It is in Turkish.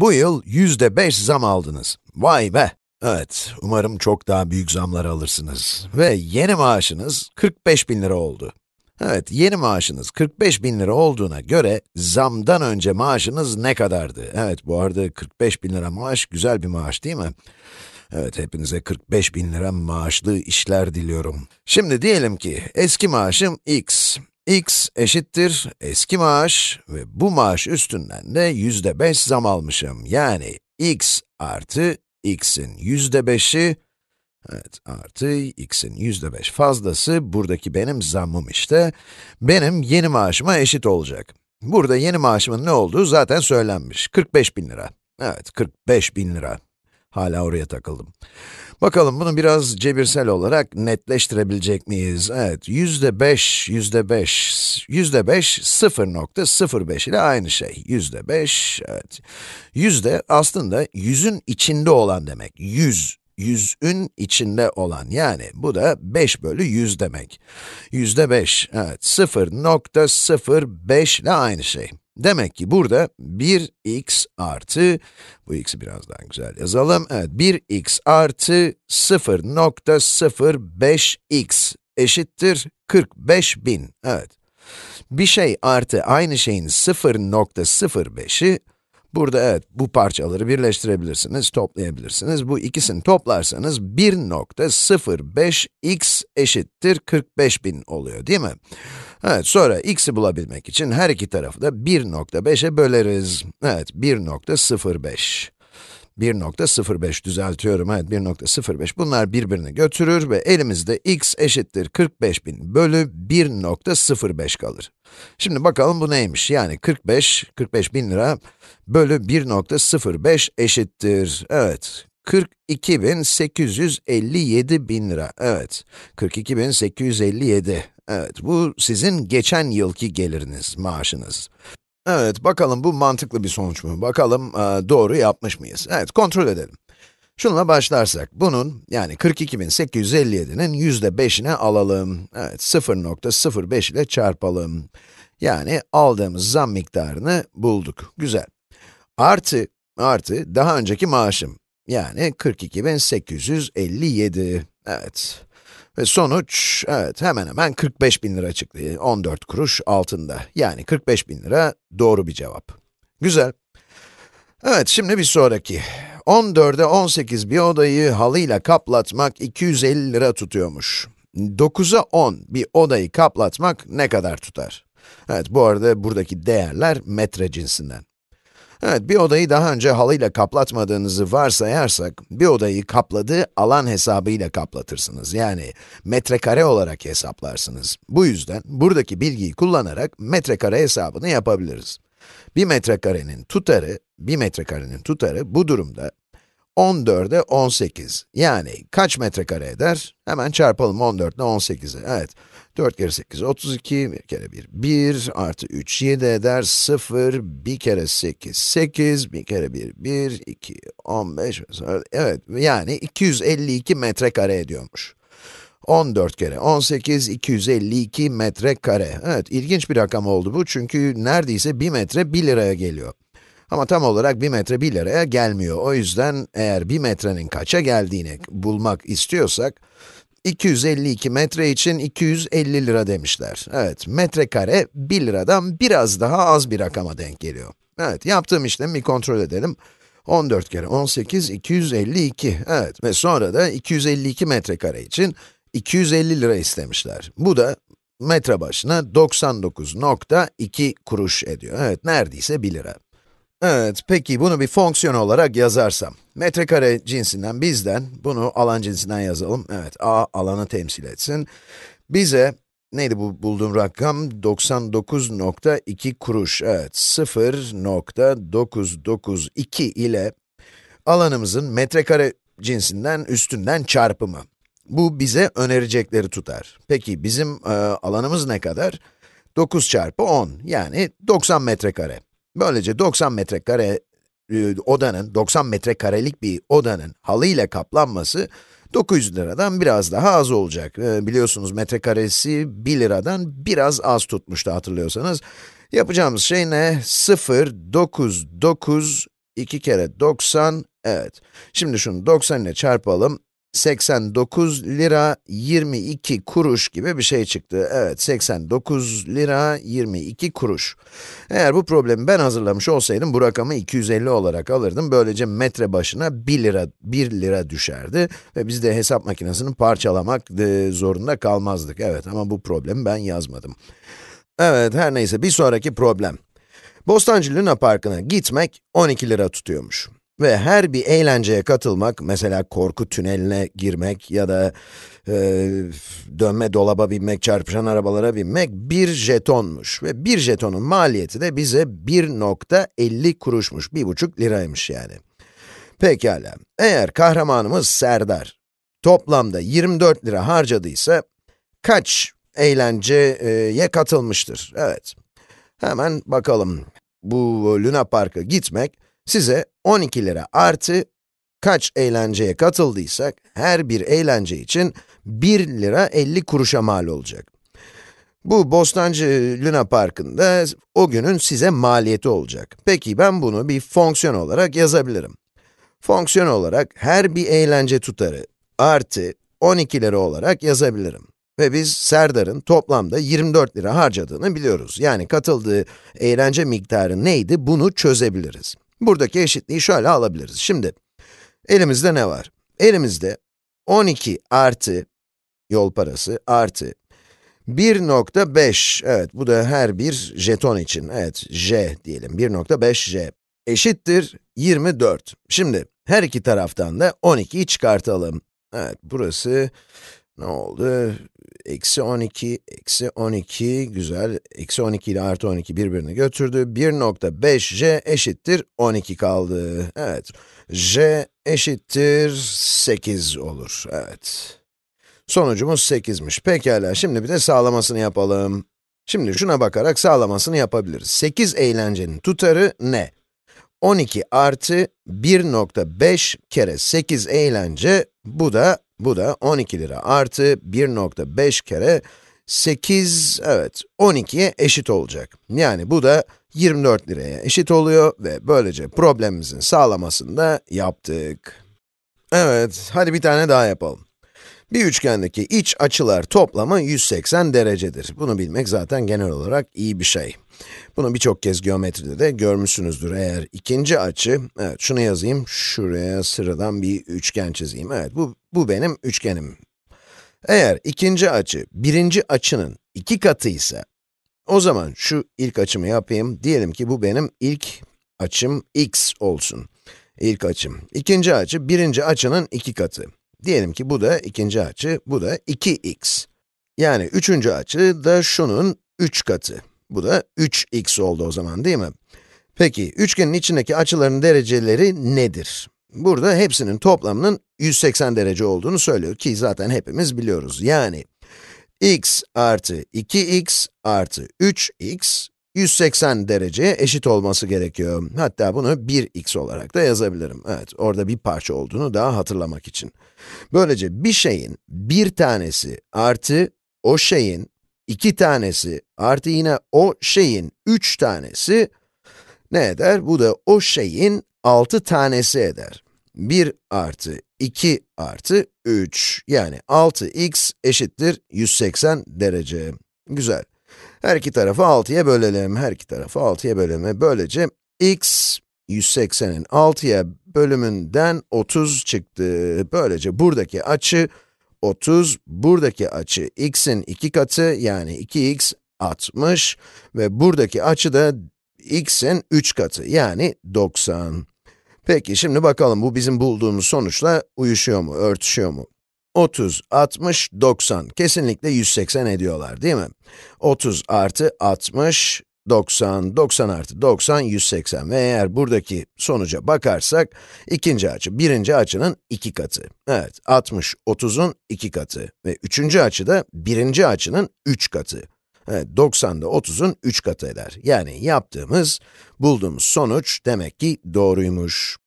Bu yıl yüzde beş zam aldınız. Vay be! Evet, umarım çok daha büyük zamlar alırsınız. Ve yeni maaşınız 45 bin lira oldu. Evet, yeni maaşınız 45 bin lira olduğuna göre zamdan önce maaşınız ne kadardı? Evet, bu arada 45 bin lira maaş güzel bir maaş değil mi? Evet, hepinize 45 bin lira maaşlı işler diliyorum. Şimdi diyelim ki eski maaşım x. x eşittir eski maaş ve bu maaş üstünden de yüzde beş zam almışım. Yani x artı x'in yüzde beşi, evet artı x'in yüzde beş fazlası buradaki benim zammım işte, benim yeni maaşıma eşit olacak. Burada yeni maaşımın ne olduğu zaten söylenmiş, 45 bin lira. Evet, 45 bin lira. Hala oraya takıldım. Bakalım bunu biraz cebirsel olarak netleştirebilecek miyiz? Evet, yüzde beş, yüzde beş, yüzde beş, 0.05 ile aynı şey. Yüzde beş, evet. Yüzde aslında yüzün içinde olan demek. Yüz, yüzün içinde olan. Yani bu da 5 bölü 100 demek. Yüzde 5, evet. 0.05 ile aynı şey. Demek ki burada 1x artı, bu x'i biraz daha güzel yazalım, evet 1x artı 0.05x eşittir 45.000, evet. Bir şey artı aynı şeyin 0.05'i, burada evet bu parçaları birleştirebilirsiniz, toplayabilirsiniz. Bu ikisini toplarsanız 1.05x eşittir 45.000 oluyor değil mi? Evet, sonra x'i bulabilmek için her iki tarafı da 1.5'e böleriz. Evet, 1.05. 1.05 düzeltiyorum, evet 1.05. Bunlar birbirini götürür ve elimizde x eşittir 45.000 bölü 1.05 kalır. Şimdi bakalım bu neymiş? Yani 45, 45 bin lira bölü 1.05 eşittir. Evet, 42.857 bin lira. Evet, 42.857. Evet, bu sizin geçen yılki geliriniz, maaşınız. Evet, bakalım bu mantıklı bir sonuç mu? Bakalım e, doğru yapmış mıyız? Evet, kontrol edelim. Şununla başlarsak, bunun, yani 42.857'nin yüzde 5'ine alalım. Evet, 0.05 ile çarpalım. Yani aldığımız zam miktarını bulduk. Güzel. Artı, artı daha önceki maaşım. Yani 42.857. Evet. Ve sonuç, evet hemen hemen 45 bin lira çıktı. 14 kuruş altında. Yani 45 bin lira doğru bir cevap. Güzel. Evet, şimdi bir sonraki. 14'e 18 bir odayı halıyla kaplatmak 250 lira tutuyormuş. 9'a 10 bir odayı kaplatmak ne kadar tutar? Evet, bu arada buradaki değerler metre cinsinden. Evet, bir odayı daha önce halıyla kaplatmadığınızı varsayarsak, bir odayı kapladığı alan hesabıyla kaplatırsınız. Yani metrekare olarak hesaplarsınız. Bu yüzden buradaki bilgiyi kullanarak metrekare hesabını yapabiliriz. Bir metrekarenin tutarı, bir metrekarenin tutarı bu durumda 14'e 18. Yani kaç metrekare eder? Hemen çarpalım 14 ile 18'i. Evet, 4 kere 8, 32, 1 kere 1, 1, artı 3, 7 eder, 0, 1 kere 8, 8, 1 kere 1, 1, 2, 15, evet, yani 252 metrekare ediyormuş. 14 kere 18, 252 metrekare. Evet, ilginç bir rakam oldu bu çünkü neredeyse 1 metre 1 liraya geliyor. Ama tam olarak 1 metre 1 liraya gelmiyor. O yüzden eğer 1 metrenin kaça geldiğini bulmak istiyorsak, 252 metre için 250 lira demişler. Evet, metrekare 1 liradan biraz daha az bir rakama denk geliyor. Evet, yaptığım işlemi bir kontrol edelim. 14 kere 18, 252. Evet, ve sonra da 252 metrekare için 250 lira istemişler. Bu da metre başına 99.2 kuruş ediyor. Evet, neredeyse 1 lira. Evet, peki bunu bir fonksiyon olarak yazarsam, metrekare cinsinden bizden, bunu alan cinsinden yazalım. Evet, a alanı temsil etsin. Bize, neydi bu bulduğum rakam? 99.2 kuruş, evet, 0.992 ile alanımızın metrekare cinsinden üstünden çarpımı. Bu bize önerecekleri tutar. Peki bizim e, alanımız ne kadar? 9 çarpı 10, yani 90 metrekare. Böylece 90 metrekare e, odanın, 90 metrekarelik bir odanın halıyla kaplanması 900 liradan biraz daha az olacak. E, biliyorsunuz metrekaresi 1 liradan biraz az tutmuştu hatırlıyorsanız. Yapacağımız şey ne? 0, 9, 9, 2 kere 90, evet. Şimdi şunu 90 ile çarpalım. 89 lira 22 kuruş gibi bir şey çıktı. Evet, 89 lira 22 kuruş. Eğer bu problemi ben hazırlamış olsaydım, bu rakamı 250 olarak alırdım. Böylece metre başına 1 lira, 1 lira düşerdi ve biz de hesap makinesini parçalamak e, zorunda kalmazdık. Evet, ama bu problemi ben yazmadım. Evet, her neyse, bir sonraki problem. Bostancı Luna Parkı'na gitmek 12 lira tutuyormuş. Ve her bir eğlenceye katılmak, mesela korku tüneline girmek ya da e, dönme dolaba binmek, çarpışan arabalara binmek bir jetonmuş. Ve bir jetonun maliyeti de bize 1.50 kuruşmuş, 1.5 liraymış yani. Pekala, eğer kahramanımız Serdar toplamda 24 lira harcadıysa kaç eğlenceye katılmıştır? Evet, hemen bakalım. Bu Luna Park'a gitmek, size 12 lira artı kaç eğlenceye katıldıysak, her bir eğlence için 1 lira 50 kuruşa mal olacak. Bu Bostancı Luna Parkı'nda o günün size maliyeti olacak. Peki ben bunu bir fonksiyon olarak yazabilirim. Fonksiyon olarak her bir eğlence tutarı artı 12 lira olarak yazabilirim. Ve biz Serdar'ın toplamda 24 lira harcadığını biliyoruz. Yani katıldığı eğlence miktarı neydi bunu çözebiliriz. Buradaki eşitliği şöyle alabiliriz. Şimdi, elimizde ne var? Elimizde 12 artı, yol parası artı 1.5, evet bu da her bir jeton için, evet j diyelim, 1.5j eşittir 24. Şimdi, her iki taraftan da 12'yi çıkartalım. Evet, burası ne oldu? Eksi 12, eksi 12, güzel. Eksi 12 ile artı 12 birbirini götürdü. 1.5j eşittir 12 kaldı. Evet, j eşittir 8 olur. Evet. Sonucumuz 8'miş. Pekala, şimdi bir de sağlamasını yapalım. Şimdi şuna bakarak sağlamasını yapabiliriz. 8 eğlencenin tutarı ne? 12 artı 1.5 kere 8 eğlence, bu da bu da 12 lira artı 1.5 kere 8, evet 12'ye eşit olacak. Yani bu da 24 liraya eşit oluyor ve böylece problemimizin sağlamasını da yaptık. Evet, hadi bir tane daha yapalım. Bir üçgendeki iç açılar toplamı 180 derecedir. Bunu bilmek zaten genel olarak iyi bir şey. Bunu birçok kez geometride de görmüşsünüzdür. Eğer ikinci açı, evet şunu yazayım, şuraya sıradan bir üçgen çizeyim. Evet, bu, bu benim üçgenim. Eğer ikinci açı, birinci açının iki katı ise, o zaman şu ilk açımı yapayım. Diyelim ki bu benim ilk açım x olsun. İlk açım. İkinci açı, birinci açının iki katı. Diyelim ki bu da ikinci açı, bu da 2x. Yani üçüncü açı da şunun 3 katı. Bu da 3x oldu o zaman değil mi? Peki, üçgenin içindeki açıların dereceleri nedir? Burada hepsinin toplamının 180 derece olduğunu söylüyor ki zaten hepimiz biliyoruz. Yani, x artı 2x artı 3x, 180 dereceye eşit olması gerekiyor. Hatta bunu 1x olarak da yazabilirim. Evet, orada bir parça olduğunu daha hatırlamak için. Böylece bir şeyin bir tanesi artı o şeyin iki tanesi artı yine o şeyin üç tanesi ne eder? Bu da o şeyin altı tanesi eder. 1 artı 2 artı 3 yani 6x eşittir 180 derece. Güzel. Her iki tarafı 6'ya bölelim, her iki tarafı 6'ya bölelim. Böylece x 180'in 6'ya bölümünden 30 çıktı. Böylece buradaki açı 30, buradaki açı x'in 2 katı yani 2x 60 ve buradaki açı da x'in 3 katı yani 90. Peki şimdi bakalım bu bizim bulduğumuz sonuçla uyuşuyor mu, örtüşüyor mu? 30, 60, 90. Kesinlikle 180 ediyorlar değil mi? 30 artı 60, 90, 90 artı 90, 180 ve eğer buradaki sonuca bakarsak, ikinci açı, birinci açının iki katı. Evet, 60, 30'un iki katı ve üçüncü açı da birinci açının üç katı. Evet, 90 da 30'un üç katı eder. Yani yaptığımız, bulduğumuz sonuç demek ki doğruymuş.